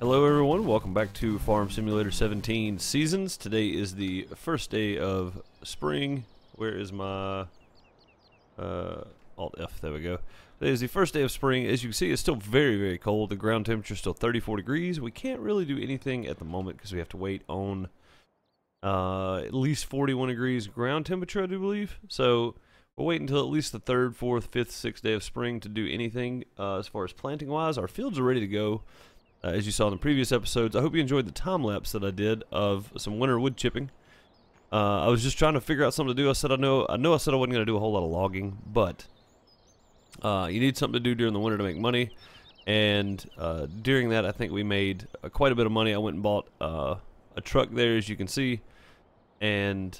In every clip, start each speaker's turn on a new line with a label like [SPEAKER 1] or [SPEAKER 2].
[SPEAKER 1] Hello everyone, welcome back to Farm Simulator 17 Seasons. Today is the first day of spring. Where is my... Uh, Alt F, there we go. Today is the first day of spring. As you can see, it's still very, very cold. The ground temperature is still 34 degrees. We can't really do anything at the moment because we have to wait on uh, at least 41 degrees ground temperature, I do believe. So we'll wait until at least the third, fourth, fifth, sixth day of spring to do anything uh, as far as planting wise. Our fields are ready to go. Uh, as you saw in the previous episodes, I hope you enjoyed the time lapse that I did of some winter wood chipping. Uh, I was just trying to figure out something to do. I said I know I know I said I wasn't going to do a whole lot of logging, but uh, you need something to do during the winter to make money. And uh, during that, I think we made uh, quite a bit of money. I went and bought uh, a truck there, as you can see, and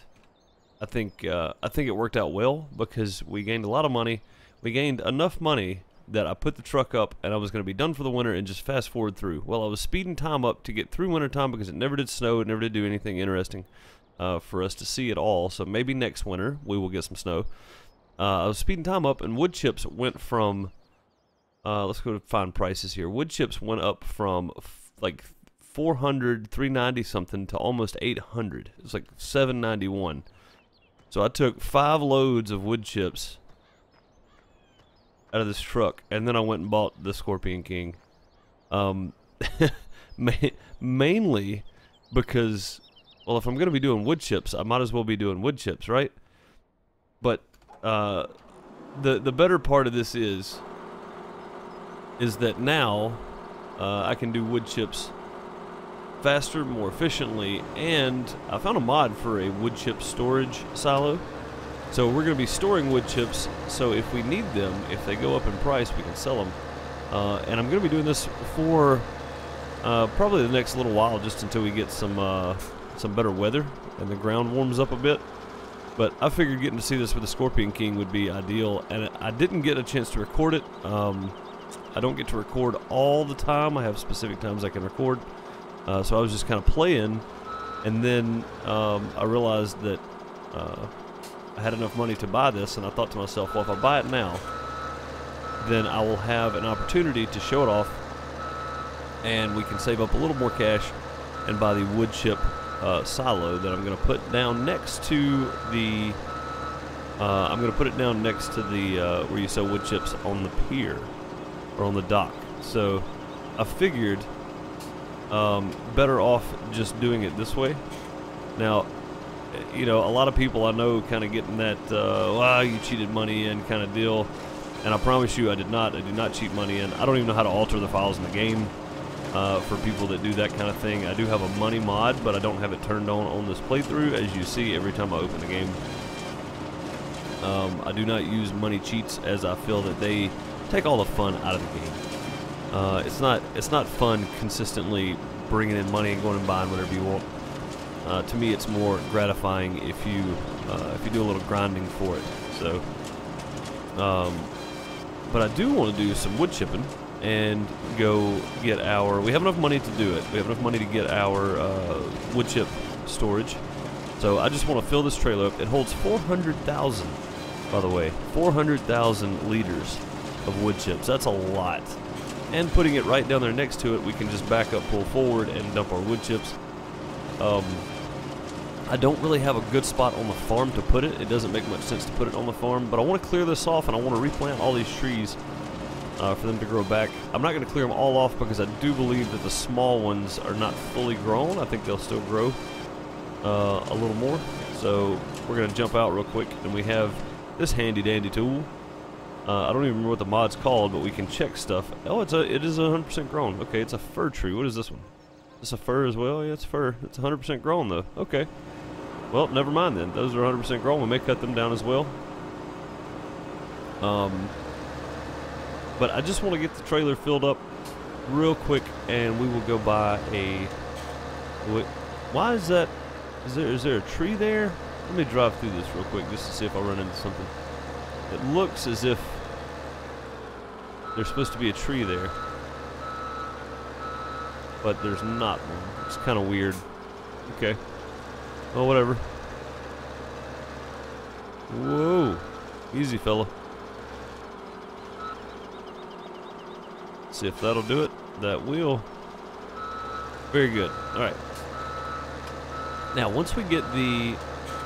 [SPEAKER 1] I think uh, I think it worked out well because we gained a lot of money. We gained enough money that I put the truck up and I was going to be done for the winter and just fast forward through. Well, I was speeding time up to get through winter time because it never did snow, it never did do anything interesting uh, for us to see at all. So maybe next winter we will get some snow. Uh, I was speeding time up and wood chips went from, uh, let's go to find prices here. Wood chips went up from like 400, 390 something to almost 800. It was like 791. So I took five loads of wood chips out of this truck, and then I went and bought the Scorpion King. Um, ma mainly because, well, if I'm going to be doing wood chips, I might as well be doing wood chips, right? But uh, the the better part of this is is that now uh, I can do wood chips faster, more efficiently, and I found a mod for a wood chip storage silo. So we're going to be storing wood chips, so if we need them, if they go up in price, we can sell them. Uh, and I'm going to be doing this for uh, probably the next little while, just until we get some uh, some better weather and the ground warms up a bit. But I figured getting to see this with the Scorpion King would be ideal, and I didn't get a chance to record it. Um, I don't get to record all the time. I have specific times I can record. Uh, so I was just kind of playing, and then um, I realized that uh, I had enough money to buy this, and I thought to myself, well, if I buy it now, then I will have an opportunity to show it off, and we can save up a little more cash and buy the wood chip uh, silo that I'm going to put down next to the. Uh, I'm going to put it down next to the uh, where you sell wood chips on the pier or on the dock. So I figured um, better off just doing it this way. Now you know, a lot of people I know kind of getting that, uh, wow, you cheated money in kind of deal. And I promise you, I did not. I did not cheat money in. I don't even know how to alter the files in the game uh, for people that do that kind of thing. I do have a money mod, but I don't have it turned on on this playthrough, as you see every time I open the game. Um, I do not use money cheats as I feel that they take all the fun out of the game. Uh, it's not it's not fun consistently bringing in money and going and buying whatever you want. Uh, to me, it's more gratifying if you uh, if you do a little grinding for it. So, um, but I do want to do some wood chipping and go get our. We have enough money to do it. We have enough money to get our uh, wood chip storage. So I just want to fill this trailer up. It holds 400,000, by the way, 400,000 liters of wood chips. That's a lot. And putting it right down there next to it, we can just back up, pull forward, and dump our wood chips. Um, I don't really have a good spot on the farm to put it. It doesn't make much sense to put it on the farm, but I want to clear this off and I want to replant all these trees uh, for them to grow back. I'm not going to clear them all off because I do believe that the small ones are not fully grown. I think they'll still grow uh, a little more. So we're going to jump out real quick and we have this handy dandy tool. Uh, I don't even remember what the mod's called, but we can check stuff. Oh, it's a it is 100% grown. Okay, it's a fir tree. What is this one? It's a fir as well? Yeah, it's fir. It's 100% grown though. Okay. Well, never mind then. Those are 100% grown. We may cut them down as well. Um, but I just want to get the trailer filled up real quick, and we will go buy a. Why is that? Is there is there a tree there? Let me drive through this real quick just to see if I run into something. It looks as if there's supposed to be a tree there, but there's not one. It's kind of weird. Okay. Oh, whatever. Whoa. Easy, fella. See if that'll do it. That will. Very good. All right. Now, once we get the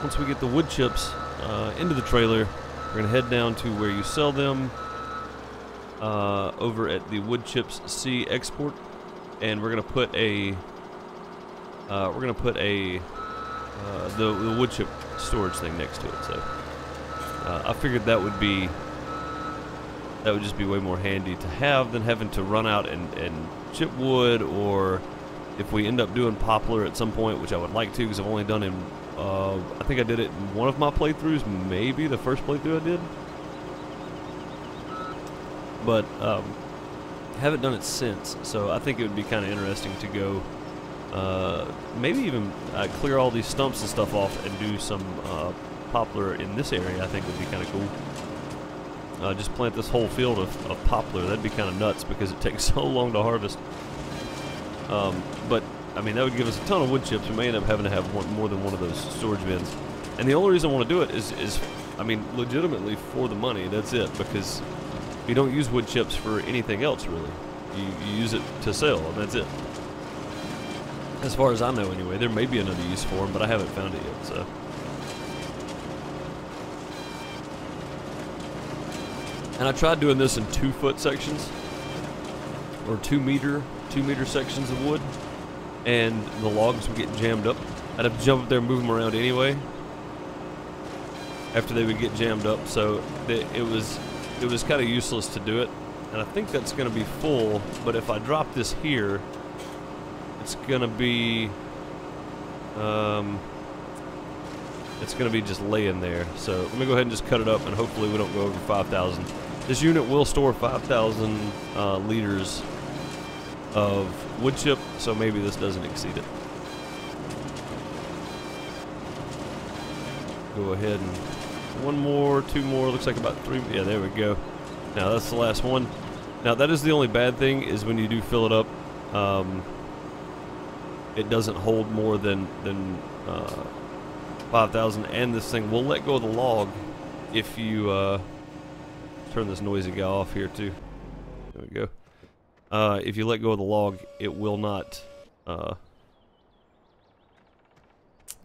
[SPEAKER 1] once we get the wood chips uh, into the trailer, we're gonna head down to where you sell them uh, over at the Wood Chips C Export, and we're gonna put a uh, we're gonna put a uh, the the wood chip storage thing next to it. So uh, I figured that would be that would just be way more handy to have than having to run out and, and chip wood or if we end up doing poplar at some point, which I would like to because I've only done in, uh, I think I did it in one of my playthroughs, maybe the first playthrough I did. But um, haven't done it since, so I think it would be kind of interesting to go, uh, maybe even uh, clear all these stumps and stuff off and do some uh, poplar in this area. I think would be kind of cool. Uh, just plant this whole field of, of poplar. That'd be kind of nuts because it takes so long to harvest. Um, but, I mean, that would give us a ton of wood chips. We may end up having to have one, more than one of those storage bins. And the only reason I want to do it is, is, I mean, legitimately for the money. That's it. Because you don't use wood chips for anything else, really. You, you use it to sell, and that's it. As far as I know, anyway. There may be another use for them, but I haven't found it yet, so... And I tried doing this in two foot sections, or two meter, two meter sections of wood, and the logs would get jammed up. I'd have to jump up there and move them around anyway. After they would get jammed up, so it was it was kind of useless to do it. And I think that's going to be full, but if I drop this here, it's to be um, it's to be just laying there. So let me go ahead and just cut it up, and hopefully we don't go over 5,000. This unit will store 5,000 uh, liters of wood chip, so maybe this doesn't exceed it. Go ahead and one more, two more, looks like about three, yeah, there we go. Now that's the last one. Now that is the only bad thing, is when you do fill it up, um, it doesn't hold more than, than uh, 5,000, and this thing will let go of the log if you, uh, turn this noisy guy off here too. There we go. Uh, if you let go of the log, it will not. Uh,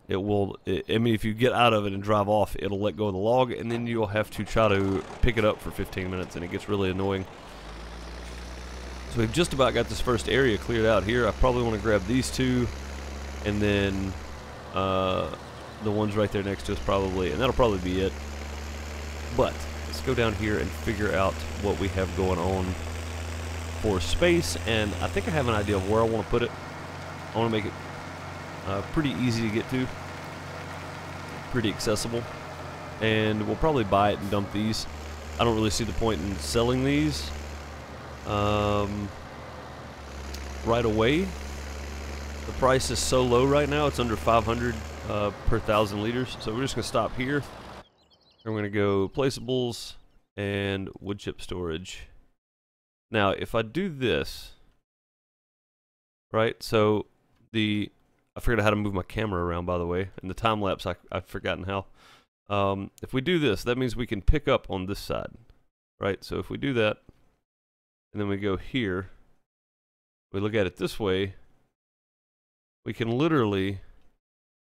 [SPEAKER 1] it will. It, I mean, if you get out of it and drive off, it'll let go of the log, and then you'll have to try to pick it up for 15 minutes, and it gets really annoying. So we've just about got this first area cleared out here. I probably want to grab these two, and then uh, the ones right there next to us probably, and that'll probably be it. But let's go down here and figure out what we have going on for space, and I think I have an idea of where I want to put it. I want to make it uh, pretty easy to get to, pretty accessible, and we'll probably buy it and dump these. I don't really see the point in selling these um, right away. The price is so low right now; it's under 500 uh, per thousand liters. So we're just gonna stop here. I'm gonna go placeables and wood chip storage. Now, if I do this, right, so the, I figured out how to move my camera around, by the way, in the time lapse, I, I've forgotten how. Um, if we do this, that means we can pick up on this side, right? So if we do that, and then we go here, we look at it this way, we can literally,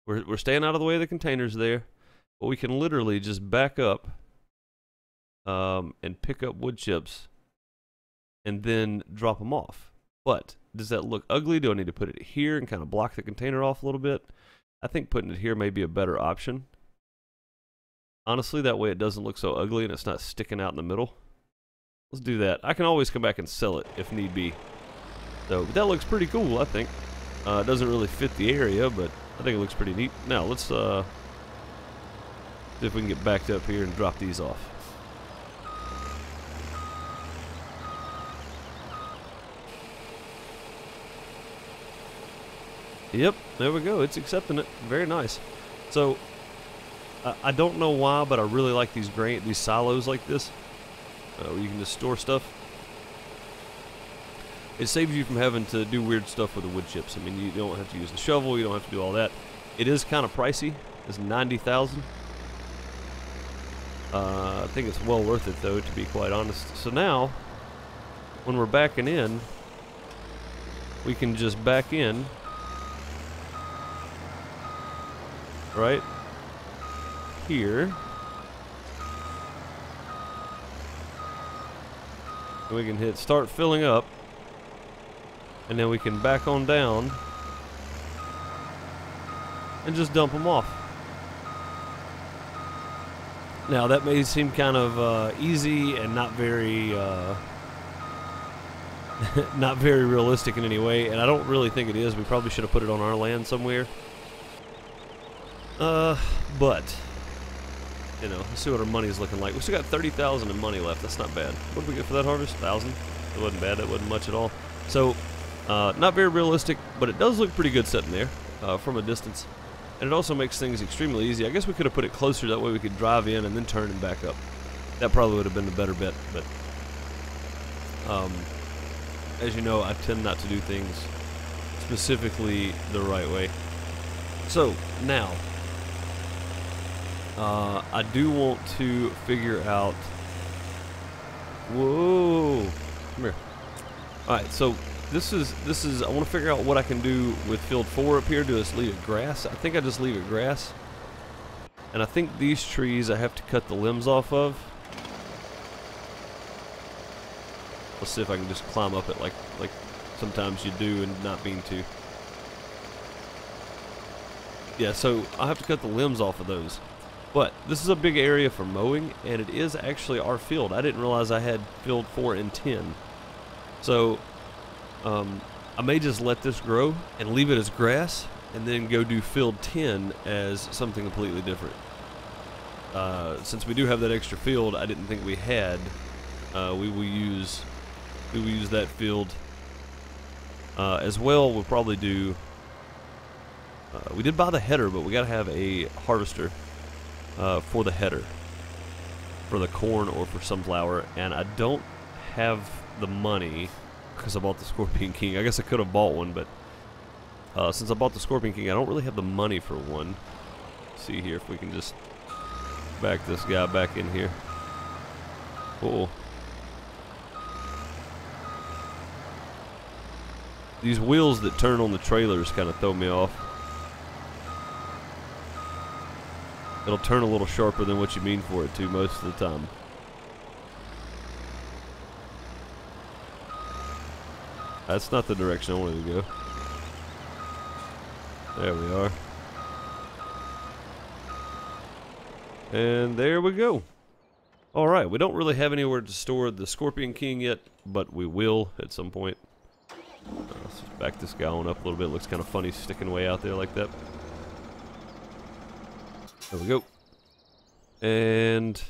[SPEAKER 1] we're, we're staying out of the way of the containers there, but we can literally just back up um, and pick up wood chips and then drop them off. But does that look ugly? Do I need to put it here and kind of block the container off a little bit? I think putting it here may be a better option. Honestly, that way it doesn't look so ugly and it's not sticking out in the middle. Let's do that. I can always come back and sell it if need be. So that looks pretty cool, I think. Uh, it doesn't really fit the area, but I think it looks pretty neat. Now, let's uh, see if we can get backed up here and drop these off. Yep, there we go. It's accepting it. Very nice. So, I don't know why, but I really like these grain, these silos like this, uh, you can just store stuff. It saves you from having to do weird stuff with the wood chips. I mean, you don't have to use the shovel, you don't have to do all that. It is kind of pricey. It's 90000 uh, I think it's well worth it, though, to be quite honest. So now, when we're backing in, we can just back in. Right? Here. We can hit start filling up. And then we can back on down and just dump them off. Now that may seem kind of uh, easy and not very uh, not very realistic in any way, and I don't really think it is. We probably should have put it on our land somewhere. Uh, but you know, let's see what our money's looking like. We still got thirty thousand in money left. That's not bad. What did we get for that harvest? Thousand. It wasn't bad. That wasn't much at all. So, uh, not very realistic, but it does look pretty good sitting there uh, from a distance. And it also makes things extremely easy. I guess we could have put it closer, that way we could drive in and then turn and back up. That probably would have been the better bet, but um, as you know, I tend not to do things specifically the right way. So, now, uh, I do want to figure out... Whoa! Come here. Alright, so this is this is I want to figure out what I can do with field four up here. Do I just leave it grass? I think I just leave it grass. And I think these trees I have to cut the limbs off of. Let's see if I can just climb up it like like sometimes you do and not mean to. Yeah, so I have to cut the limbs off of those. But this is a big area for mowing, and it is actually our field. I didn't realize I had field 4 and 10. So um, I may just let this grow and leave it as grass and then go do field 10 as something completely different. Uh, since we do have that extra field I didn't think we had, uh, we will use we will use that field uh, as well. We'll probably do. Uh, we did buy the header, but we got to have a harvester uh, for the header for the corn or for sunflower, and I don't have the money because I bought the Scorpion King. I guess I could have bought one, but uh, since I bought the Scorpion King, I don't really have the money for one. Let's see here if we can just back this guy back in here. Oh. These wheels that turn on the trailers kind of throw me off. It'll turn a little sharper than what you mean for it to most of the time. That's not the direction I wanted to go. There we are. And there we go. Alright, we don't really have anywhere to store the Scorpion King yet, but we will at some point. Uh, let's back this guy on up a little bit. Looks kind of funny sticking way out there like that. There we go. And...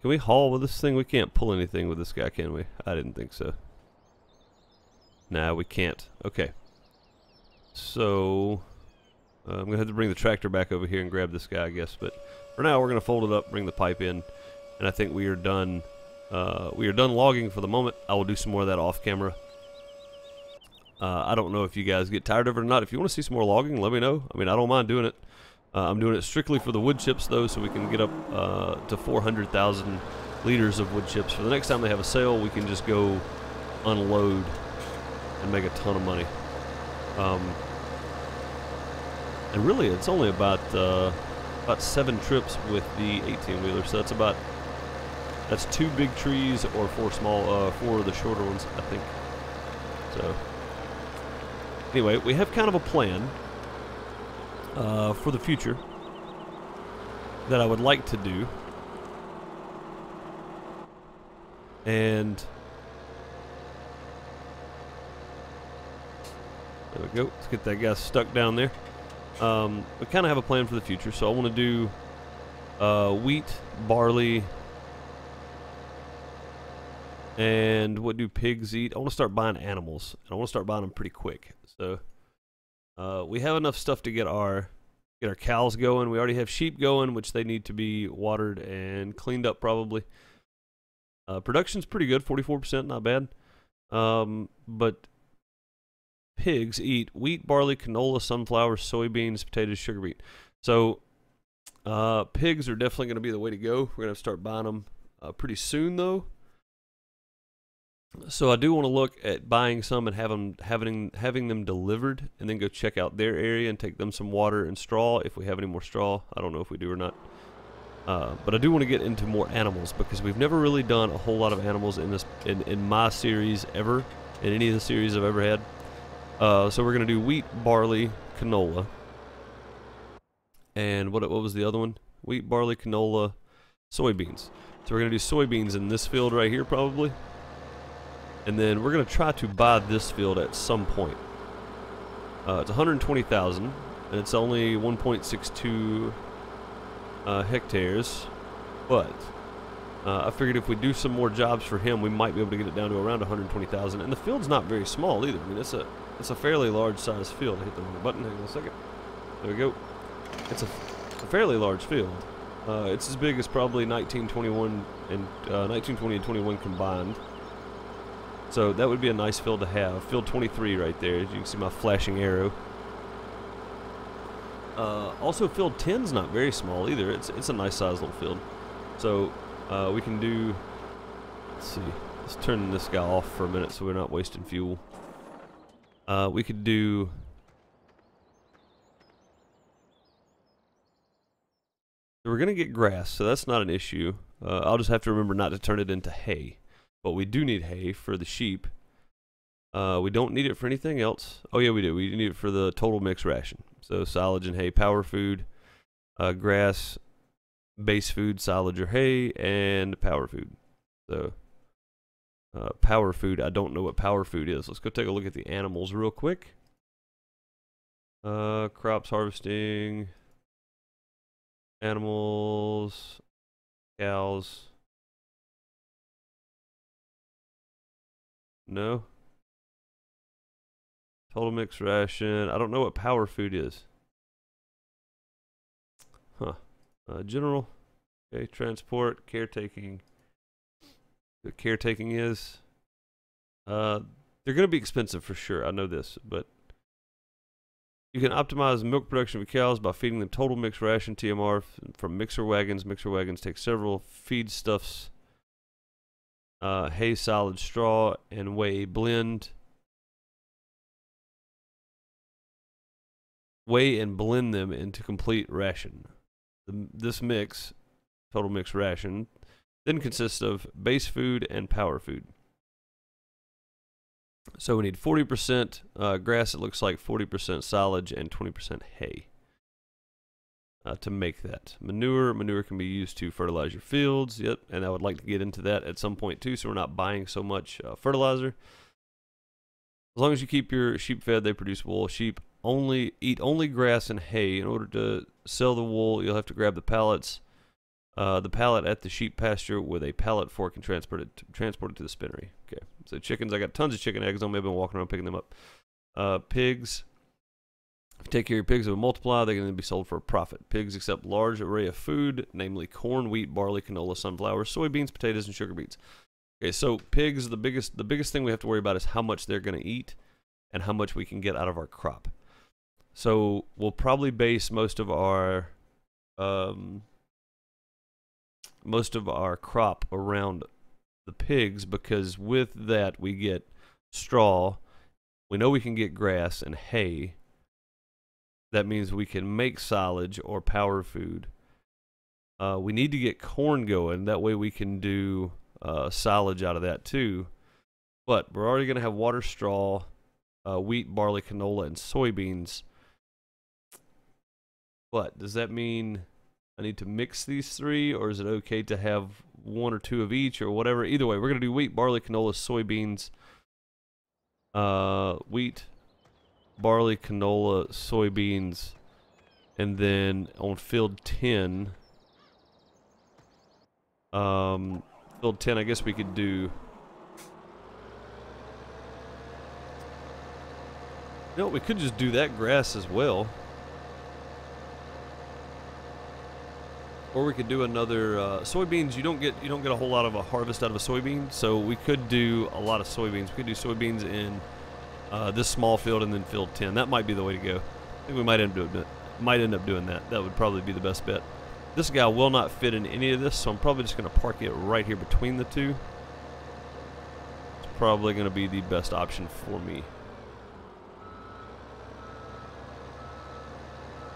[SPEAKER 1] Can we haul with this thing? We can't pull anything with this guy, can we? I didn't think so. Nah, we can't. Okay. So, uh, I'm going to have to bring the tractor back over here and grab this guy, I guess. But for now, we're going to fold it up, bring the pipe in, and I think we are done. Uh, we are done logging for the moment. I will do some more of that off camera. Uh, I don't know if you guys get tired of it or not. If you want to see some more logging, let me know. I mean, I don't mind doing it. Uh, I'm doing it strictly for the wood chips, though, so we can get up uh, to 400,000 liters of wood chips. For the next time they have a sale, we can just go unload and make a ton of money. Um, and really, it's only about uh, about seven trips with the 18 wheeler, so that's about that's two big trees or four small, uh, four of the shorter ones, I think. So anyway, we have kind of a plan uh, for the future that I would like to do, and There we go. Let's get that guy stuck down there. Um, we kind of have a plan for the future, so I want to do uh, wheat, barley, and what do pigs eat? I want to start buying animals, and I want to start buying them pretty quick. So uh, we have enough stuff to get our get our cows going. We already have sheep going, which they need to be watered and cleaned up probably. Uh, production's pretty good, 44%, not bad. Um, but pigs eat wheat, barley, canola, sunflower, soybeans, potatoes, sugar beet. So uh, pigs are definitely going to be the way to go. We're going to start buying them uh, pretty soon, though. So I do want to look at buying some and having having having them delivered, and then go check out their area and take them some water and straw if we have any more straw. I don't know if we do or not. Uh, but I do want to get into more animals because we've never really done a whole lot of animals in this in, in my series ever, in any of the series I've ever had. Uh, so we're gonna do wheat, barley, canola, and what what was the other one? Wheat, barley, canola, soybeans. So we're gonna do soybeans in this field right here probably, and then we're gonna try to buy this field at some point. Uh, it's 120,000, and it's only 1.62 uh, hectares, but uh, I figured if we do some more jobs for him, we might be able to get it down to around 120,000. And the field's not very small either. I mean, it's a it's a fairly large size field. I hit the wrong button. Hang on a second. There we go. It's a, a fairly large field. Uh, it's as big as probably 1921 and 1920 uh, and 21 combined. So that would be a nice field to have. Field 23 right there. As you can see my flashing arrow. Uh, also, field 10 is not very small either. It's it's a nice sized little field. So uh, we can do. Let's see. Let's turn this guy off for a minute so we're not wasting fuel. Uh, we could do. we're gonna get grass, so that's not an issue. Uh, I'll just have to remember not to turn it into hay. But we do need hay for the sheep. Uh, we don't need it for anything else. Oh yeah, we do. We need it for the total mix ration. So silage and hay, power food, uh, grass, base food, silage or hay, and power food. So uh, power food, I don't know what power food is. Let's go take a look at the animals real quick. Uh, crops harvesting, animals, cows. No. Total mix ration. I don't know what power food is. Huh. Uh, general. Okay. Transport. Caretaking. The caretaking is. Uh, they're going to be expensive for sure. I know this, but you can optimize milk production of cows by feeding them total mixed ration TMR from mixer wagons. Mixer wagons take several feedstuffs, uh, hay, solid, straw, and weigh blend weigh and blend them into complete ration. The, this mix, total mix ration, then consists of base food and power food. So we need 40% uh, grass, it looks like 40% silage and 20% hay uh, to make that. Manure, manure can be used to fertilize your fields, yep, and I would like to get into that at some point too, so we're not buying so much uh, fertilizer. As long as you keep your sheep fed, they produce wool. Sheep only eat only grass and hay. In order to sell the wool, you'll have to grab the pallets, uh, the pallet at the sheep pasture with a pallet fork and transport it to, transport it to the spinnery. Okay. So chickens, I got tons of chicken eggs on me. I've been walking around picking them up. Uh, pigs. If you take care of your pigs, they will multiply. They're going to be sold for a profit. Pigs accept large array of food, namely corn, wheat, barley, canola, sunflower, soybeans, potatoes, and sugar beets. Okay, so pigs, the biggest the biggest thing we have to worry about is how much they're going to eat and how much we can get out of our crop. So we'll probably base most of our um, most of our crop around the pigs because with that we get straw. We know we can get grass and hay. That means we can make silage or power food. Uh, we need to get corn going. That way we can do uh, silage out of that too. But we're already going to have water straw, uh, wheat, barley, canola, and soybeans. But does that mean? I need to mix these three, or is it okay to have one or two of each, or whatever? Either way, we're going to do wheat, barley, canola, soybeans, uh, wheat, barley, canola, soybeans, and then on field 10, um, field 10, I guess we could do You know, we could just do that grass as well. Or we could do another uh, soybeans. You don't get you don't get a whole lot of a harvest out of a soybean, so we could do a lot of soybeans. We could do soybeans in uh, this small field and then field 10. That might be the way to go. I think we might end up might end up doing that. That would probably be the best bet. This guy will not fit in any of this, so I'm probably just going to park it right here between the two. It's probably going to be the best option for me.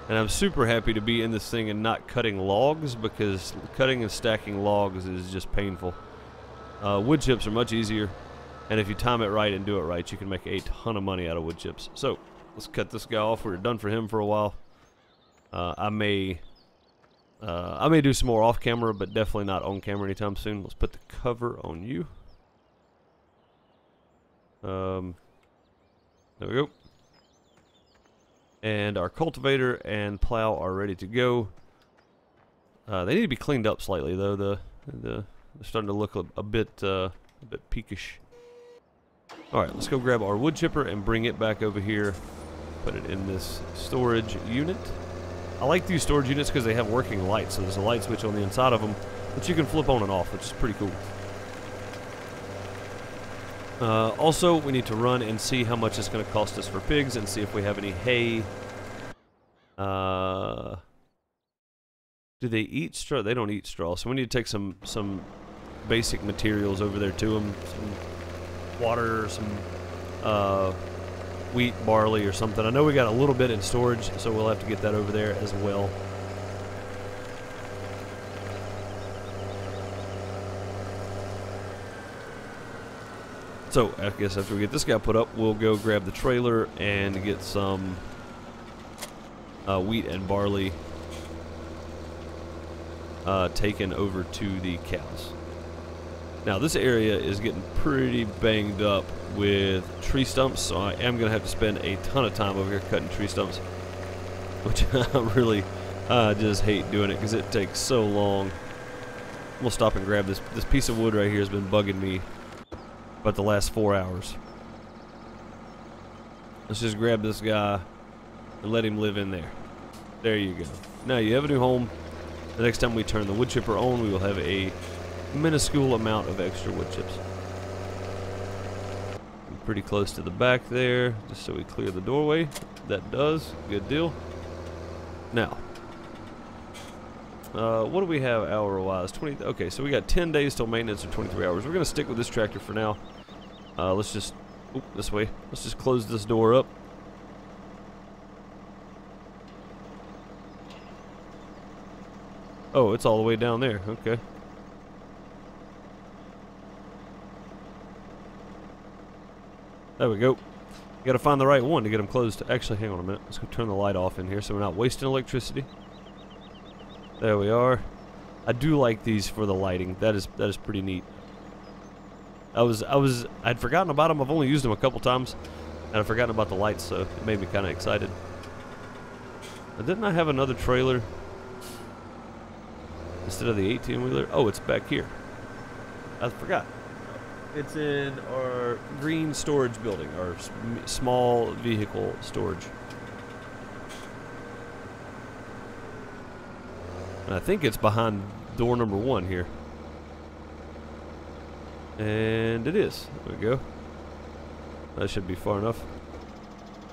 [SPEAKER 1] And I'm super happy to be in this thing and not cutting logs because cutting and stacking logs is just painful. Uh, wood chips are much easier, and if you time it right and do it right, you can make a ton of money out of wood chips. So, let's cut this guy off. We're done for him for a while. Uh, I may uh, I may do some more off camera, but definitely not on camera anytime soon. Let's put the cover on you. Um, there we go. And our cultivator and plow are ready to go. Uh, they need to be cleaned up slightly, though. The the they're starting to look a, a bit uh, a bit peakish. All right, let's go grab our wood chipper and bring it back over here. Put it in this storage unit. I like these storage units because they have working lights. So there's a light switch on the inside of them that you can flip on and off, which is pretty cool. Uh, also, we need to run and see how much it's going to cost us for pigs and see if we have any hay. Uh, do they eat straw? They don't eat straw, so we need to take some some basic materials over there to them. Some water, some uh, wheat, barley, or something. I know we got a little bit in storage, so we'll have to get that over there as well. So, I guess after we get this guy put up, we'll go grab the trailer and get some uh, wheat and barley uh, taken over to the cows. Now, this area is getting pretty banged up with tree stumps, so I am going to have to spend a ton of time over here cutting tree stumps, which I really just hate doing it because it takes so long. We'll stop and grab this. This piece of wood right here has been bugging me about the last four hours. Let's just grab this guy and let him live in there. There you go. Now you have a new home. The next time we turn the wood chipper on, we will have a minuscule amount of extra wood chips. Pretty close to the back there, just so we clear the doorway. That does. Good deal. Now, uh, what do we have hour-wise? 20. Okay, so we got 10 days till maintenance or 23 hours. We're going to stick with this tractor for now. Uh, let's just... Oop, this way. Let's just close this door up. Oh, it's all the way down there. Okay. There we go. got to find the right one to get them closed. Actually, hang on a minute. Let's go turn the light off in here so we're not wasting electricity. There we are. I do like these for the lighting. That is that is pretty neat. I was I was I'd forgotten about them. I've only used them a couple times, and I've forgotten about the lights, so it made me kind of excited. But didn't I have another trailer instead of the 18 wheeler? Oh, it's back here. I forgot. It's in our green storage building, our small vehicle storage. And I think it's behind door number one here. And it is. There we go. That should be far enough.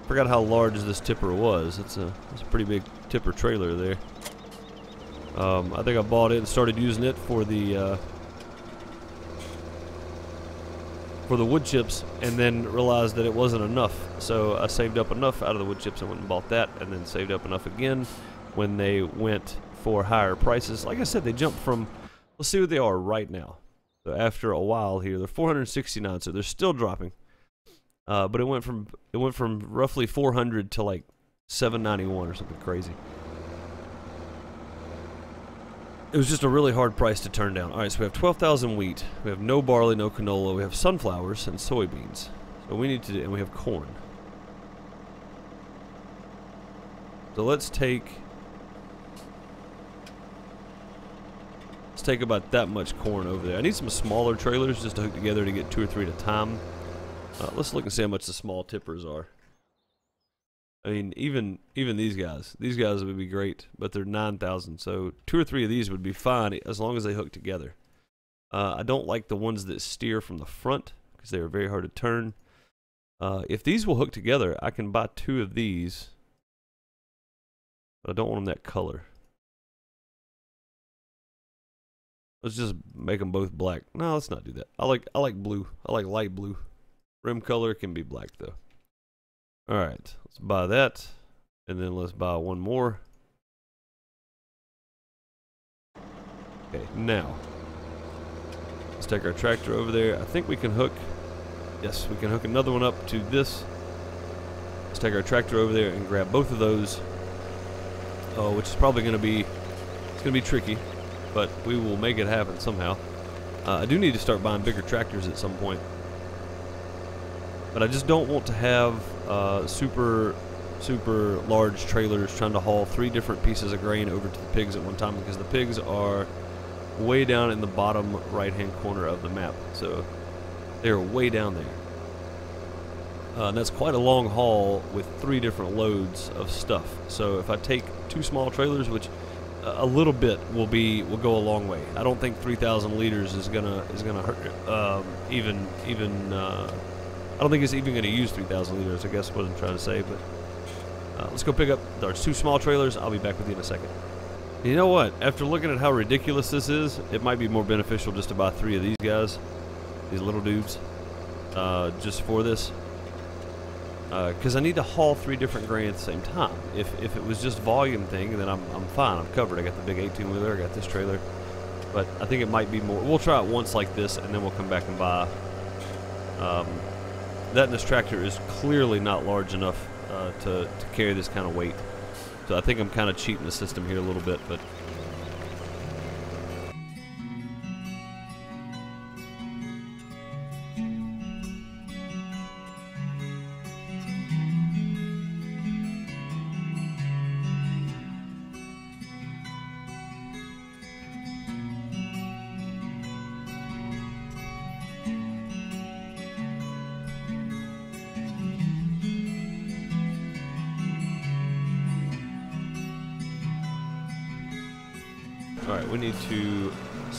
[SPEAKER 1] Forgot how large this tipper was. It's a, it's a pretty big tipper trailer there. Um, I think I bought it and started using it for the uh, for the wood chips and then realized that it wasn't enough. So I saved up enough out of the wood chips and went and bought that and then saved up enough again when they went for higher prices. Like I said, they jumped from, let's see what they are right now. So after a while here, they're 469, so they're still dropping. Uh, but it went from it went from roughly 400 to like 791 or something crazy. It was just a really hard price to turn down. All right, so we have 12,000 wheat. We have no barley, no canola. We have sunflowers and soybeans. So we need to, do, and we have corn. So let's take Let's take about that much corn over there. I need some smaller trailers just to hook together to get two or three at a time. Uh, let's look and see how much the small tippers are. I mean, even even these guys, these guys would be great, but they're 9,000. So two or three of these would be fine as long as they hook together. Uh, I don't like the ones that steer from the front because they are very hard to turn. Uh, if these will hook together, I can buy two of these. But I don't want them that color. Let's just make them both black. No, let's not do that. I like I like blue. I like light blue. Rim color can be black though. All right, let's buy that, and then let's buy one more. Okay, now let's take our tractor over there. I think we can hook. Yes, we can hook another one up to this. Let's take our tractor over there and grab both of those. Uh, which is probably going to be it's going to be tricky but we will make it happen somehow. Uh, I do need to start buying bigger tractors at some point. But I just don't want to have uh, super, super large trailers trying to haul three different pieces of grain over to the pigs at one time because the pigs are way down in the bottom right hand corner of the map. So they're way down there. Uh, and that's quite a long haul with three different loads of stuff. So if I take two small trailers, which a little bit will be will go a long way. I don't think 3,000 liters is gonna is gonna hurt um, even even. Uh, I don't think it's even gonna use 3,000 liters. I guess what I'm trying to say. But uh, let's go pick up our two small trailers. I'll be back with you in a second. You know what? After looking at how ridiculous this is, it might be more beneficial just to buy three of these guys, these little dudes, uh, just for this because uh, I need to haul three different grain at the same time. If, if it was just volume thing, then I'm, I'm fine. I'm covered. I got the big 18 wheeler. I got this trailer. But I think it might be more. We'll try it once like this, and then we'll come back and buy. Um, that in this tractor is clearly not large enough uh, to, to carry this kind of weight. So I think I'm kind of cheating the system here a little bit, but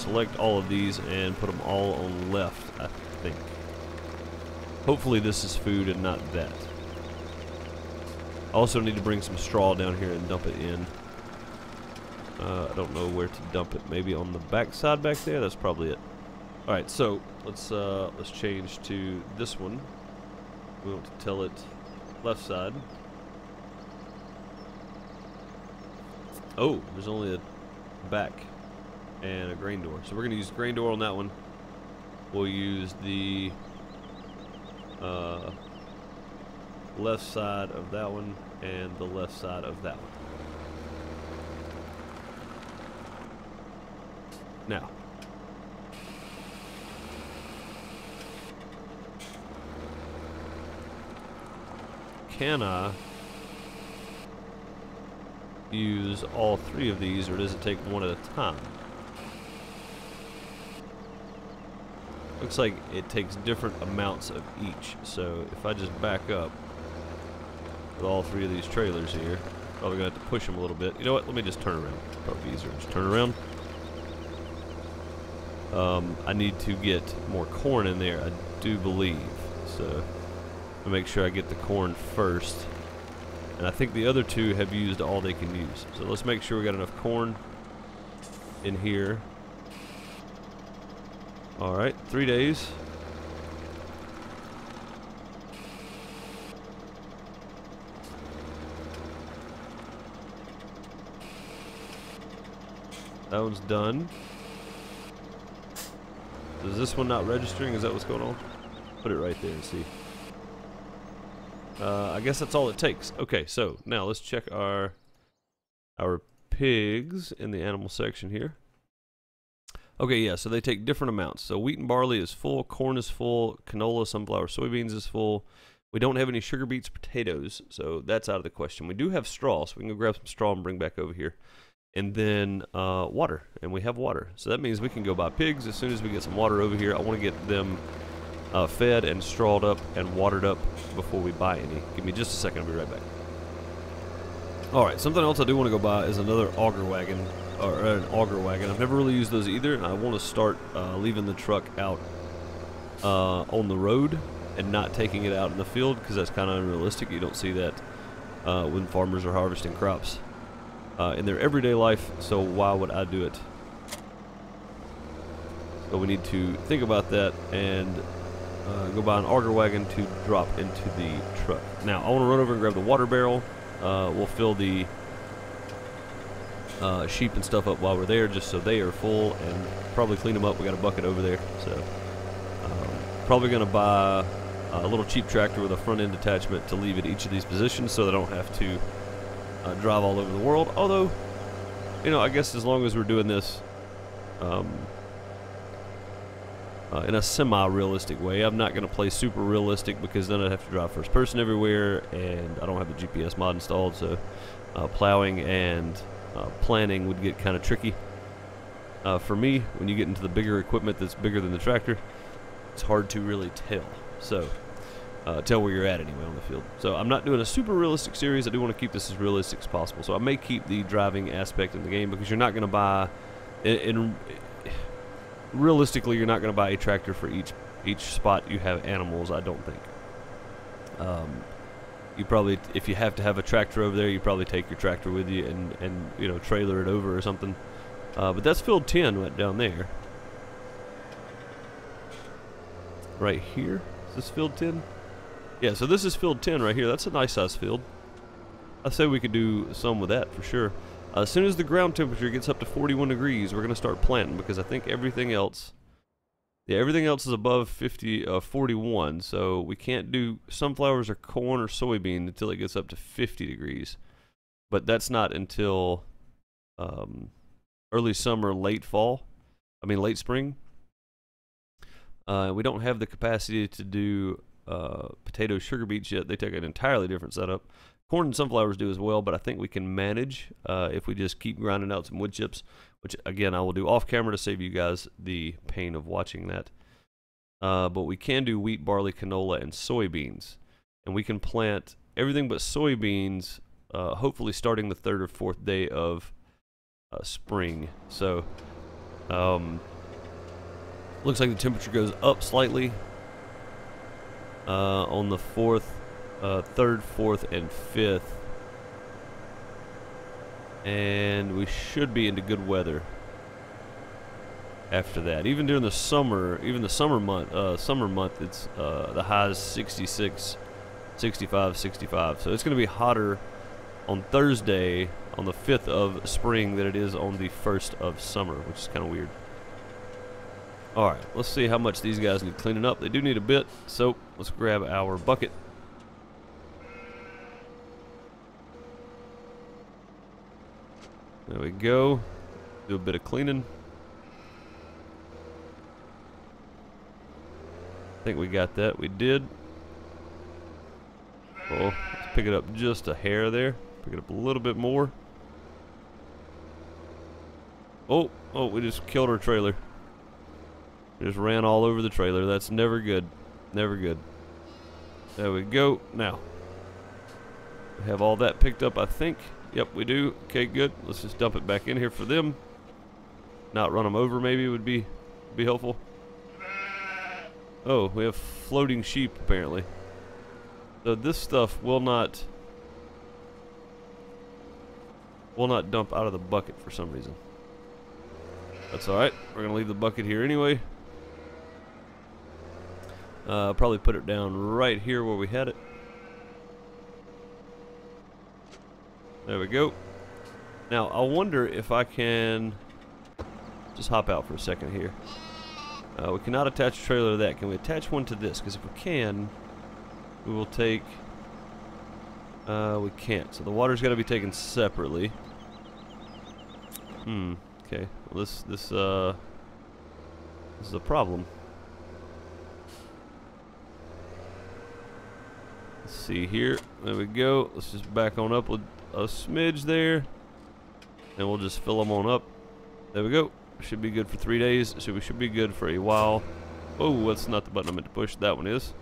[SPEAKER 1] select all of these and put them all on left, I think. Hopefully this is food and not that. I also need to bring some straw down here and dump it in. Uh, I don't know where to dump it. Maybe on the back side back there? That's probably it. Alright, so let's uh, let's change to this one. We want to tell it left side. Oh, there's only a back and a grain door. So we're going to use grain door on that one. We'll use the uh, left side of that one and the left side of that one. Now, can I use all three of these or does it take one at a time? Looks like it takes different amounts of each. So if I just back up with all three of these trailers here, probably gonna have to push them a little bit. You know what? Let me just turn around. Probably easier. Just turn around. Um, I need to get more corn in there, I do believe. So, I'll make sure I get the corn first. And I think the other two have used all they can use. So let's make sure we got enough corn in here. Alright, three days. That one's done. Is this one not registering? Is that what's going on? Put it right there and see. Uh, I guess that's all it takes. Okay, so now let's check our our pigs in the animal section here. Okay, yeah, so they take different amounts. So wheat and barley is full, corn is full, canola, sunflower, soybeans is full. We don't have any sugar beets, potatoes, so that's out of the question. We do have straw, so we can go grab some straw and bring back over here. And then uh, water, and we have water. So that means we can go buy pigs as soon as we get some water over here. I want to get them uh, fed and strawed up and watered up before we buy any. Give me just a second, I'll be right back. Alright, something else I do want to go buy is another auger wagon, or an auger wagon. I've never really used those either, and I want to start uh, leaving the truck out uh, on the road and not taking it out in the field because that's kind of unrealistic. You don't see that uh, when farmers are harvesting crops uh, in their everyday life, so why would I do it So we need to think about that and uh, go buy an auger wagon to drop into the truck. Now, I want to run over and grab the water barrel. Uh, we'll fill the uh, sheep and stuff up while we're there just so they are full and probably clean them up. We got a bucket over there. So, um, probably going to buy a little cheap tractor with a front end attachment to leave at each of these positions so they don't have to uh, drive all over the world. Although, you know, I guess as long as we're doing this um, uh, in a semi-realistic way. I'm not going to play super realistic because then I'd have to drive first person everywhere, and I don't have the GPS mod installed, so uh, plowing and uh, planning would get kind of tricky. Uh, for me, when you get into the bigger equipment that's bigger than the tractor, it's hard to really tell. So, uh, tell where you're at anyway on the field. So I'm not doing a super realistic series. I do want to keep this as realistic as possible. So I may keep the driving aspect in the game because you're not going to buy, in, in realistically, you're not going to buy a tractor for each each spot you have animals. I don't think. Um, you probably, if you have to have a tractor over there, you probably take your tractor with you and and you know trailer it over or something. Uh, but that's field 10 right down there. Right here. Is this field 10? Yeah, so this is field 10 right here. That's a nice size field. I say we could do some with that for sure. Uh, as soon as the ground temperature gets up to 41 degrees, we're going to start planting because I think everything else, yeah, everything else is above 50, uh, 41. So we can't do sunflowers or corn or soybean until it gets up to 50 degrees. But that's not until um, early summer, late fall. I mean, late spring. Uh, we don't have the capacity to do uh, potato sugar beets yet. They take an entirely different setup. Corn and sunflowers do as well, but I think we can manage uh, if we just keep grinding out some wood chips, which again I will do off camera to save you guys the pain of watching that. Uh, but we can do wheat, barley, canola, and soybeans, and we can plant everything but soybeans. Uh, hopefully, starting the third or fourth day of uh, spring. So, um, looks like the temperature goes up slightly uh, on the fourth, uh, third, fourth, and fifth. And we should be into good weather after that. Even during the summer, even the summer month, uh, summer month, it's uh, the highs 66, 65, 65. So it's going to be hotter on Thursday, on the 5th of spring, than it is on the 1st of summer, which is kind of weird. Alright, let's see how much these guys need cleaning up. They do need a bit, so let's grab our bucket. There we go. Do a bit of cleaning. I think we got that. We did. Oh, let's pick it up just a hair there. Pick it up a little bit more. Oh, oh, we just killed our trailer. Just ran all over the trailer. That's never good. Never good. There we go. Now, we have all that picked up, I think. Yep, we do. Okay, good. Let's just dump it back in here for them. Not run them over, maybe, would be, be helpful. Oh, we have floating sheep, apparently. So this stuff will not... will not dump out of the bucket for some reason. That's alright. We're going to leave the bucket here anyway. Uh, probably put it down right here where we had it. There we go. Now, I wonder if I can just hop out for a second here. Uh, we cannot attach a trailer to that. Can we attach one to this? Because if we can, we will take... Uh, we can't. So the water's got to be taken separately. Hmm. Okay. Well, this, this, uh... This is a problem. Let's see here. There we go. Let's just back on up with a smidge there. And we'll just fill them on up. There we go. Should be good for three days. So we should be good for a while. Oh, that's not the button I meant to push. That one is.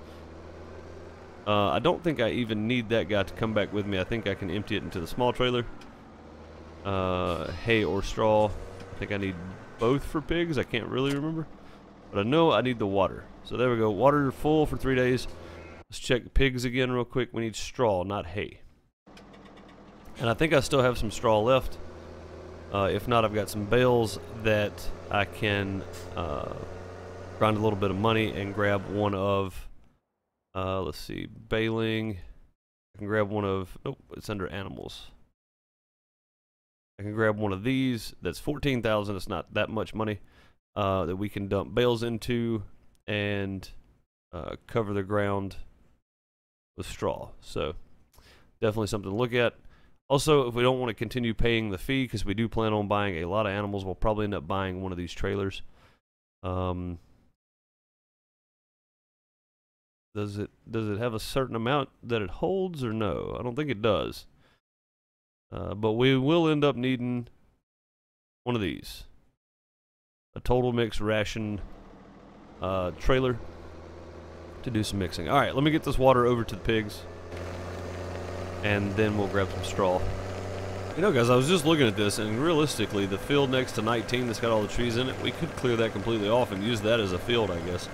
[SPEAKER 1] Uh, I don't think I even need that guy to come back with me. I think I can empty it into the small trailer. Uh, hay or straw. I think I need both for pigs. I can't really remember. But I know I need the water. So there we go. Water full for three days. Let's check pigs again real quick. We need straw, not hay. And I think I still have some straw left. Uh, if not, I've got some bales that I can uh, grind a little bit of money and grab one of, uh, let's see, baling. I can grab one of, nope, it's under animals. I can grab one of these. That's 14,000. It's not that much money uh, that we can dump bales into and uh, cover the ground with straw. So definitely something to look at. Also, if we don't want to continue paying the fee, because we do plan on buying a lot of animals, we'll probably end up buying one of these trailers. Um, does it does it have a certain amount that it holds or no? I don't think it does. Uh, but we will end up needing one of these. A total mix ration uh, trailer to do some mixing. All right, let me get this water over to the pigs and then we'll grab some straw. You know, guys, I was just looking at this, and realistically, the field next to 19 that's got all the trees in it, we could clear that completely off and use that as a field, I guess.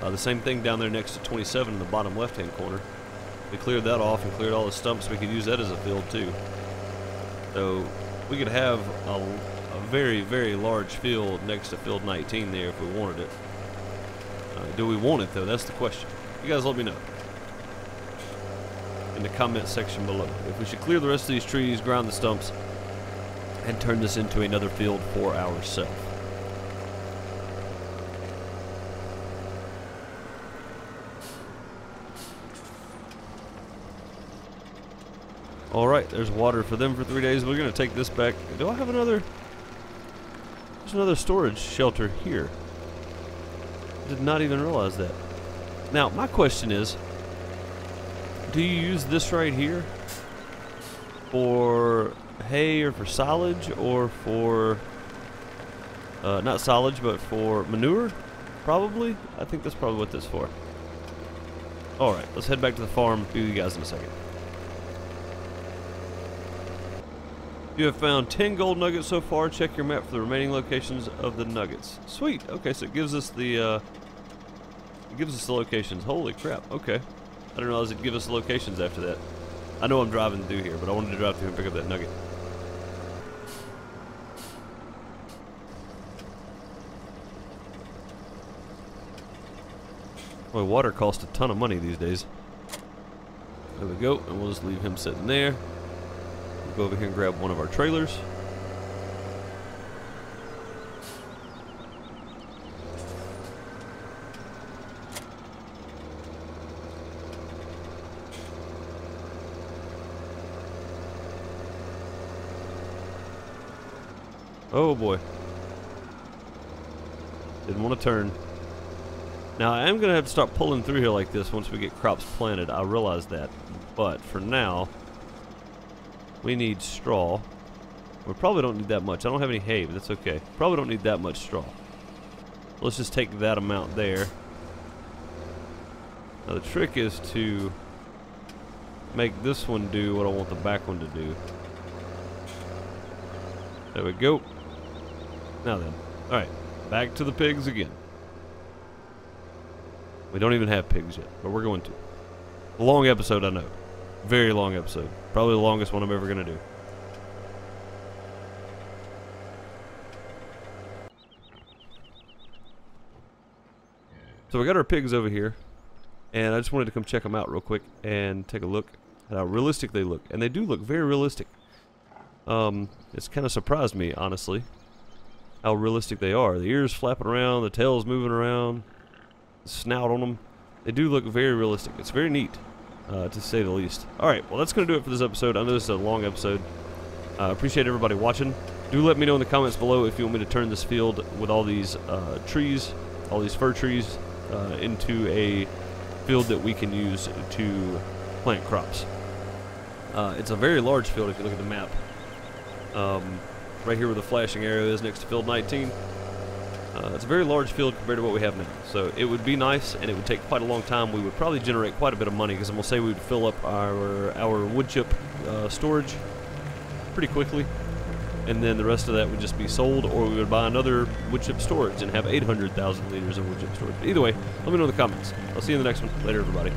[SPEAKER 1] Uh, the same thing down there next to 27 in the bottom left-hand corner. We cleared that off and cleared all the stumps. We could use that as a field, too. So, we could have a, a very, very large field next to field 19 there if we wanted it. Uh, do we want it, though? That's the question. You guys let me know in the comment section below. If we should clear the rest of these trees, ground the stumps, and turn this into another field for ourselves. Alright, there's water for them for three days. We're going to take this back. Do I have another... There's another storage shelter here. Did not even realize that. Now, my question is, do you use this right here? For hay or for silage or for uh, not silage but for manure? Probably? I think that's probably what this for. Alright let's head back to the farm with you guys in a second. You have found 10 gold nuggets so far. Check your map for the remaining locations of the nuggets. Sweet. Okay so it gives us the uh, it gives us the locations. Holy crap. Okay I didn't realize it'd give us locations after that. I know I'm driving through here, but I wanted to drive through and pick up that nugget. Boy, water costs a ton of money these days. There we go, and we'll just leave him sitting there. We'll go over here and grab one of our trailers. Oh boy. Didn't want to turn. Now I am going to have to start pulling through here like this once we get crops planted. I realize that. But for now, we need straw. We probably don't need that much. I don't have any hay, but that's okay. Probably don't need that much straw. Let's just take that amount there. Now the trick is to make this one do what I want the back one to do. There we go. Now then. Alright, back to the pigs again. We don't even have pigs yet, but we're going to. A long episode, I know. Very long episode. Probably the longest one I'm ever going to do. So we got our pigs over here, and I just wanted to come check them out real quick and take a look at how realistic they look. And they do look very realistic. Um, it's kind of surprised me, honestly how realistic they are. The ears flapping around, the tails moving around, snout on them. They do look very realistic. It's very neat, uh, to say the least. Alright, well that's going to do it for this episode. I know this is a long episode. I uh, appreciate everybody watching. Do let me know in the comments below if you want me to turn this field with all these uh, trees, all these fir trees, uh, into a field that we can use to plant crops. Uh, it's a very large field if you look at the map. Um, right here where the flashing arrow is next to field 19. Uh, it's a very large field compared to what we have now. So it would be nice, and it would take quite a long time. We would probably generate quite a bit of money, because I'm going to say we would fill up our, our wood chip uh, storage pretty quickly. And then the rest of that would just be sold, or we would buy another wood chip storage and have 800,000 liters of wood chip storage. But either way, let me know in the comments. I'll see you in the next one. Later, everybody.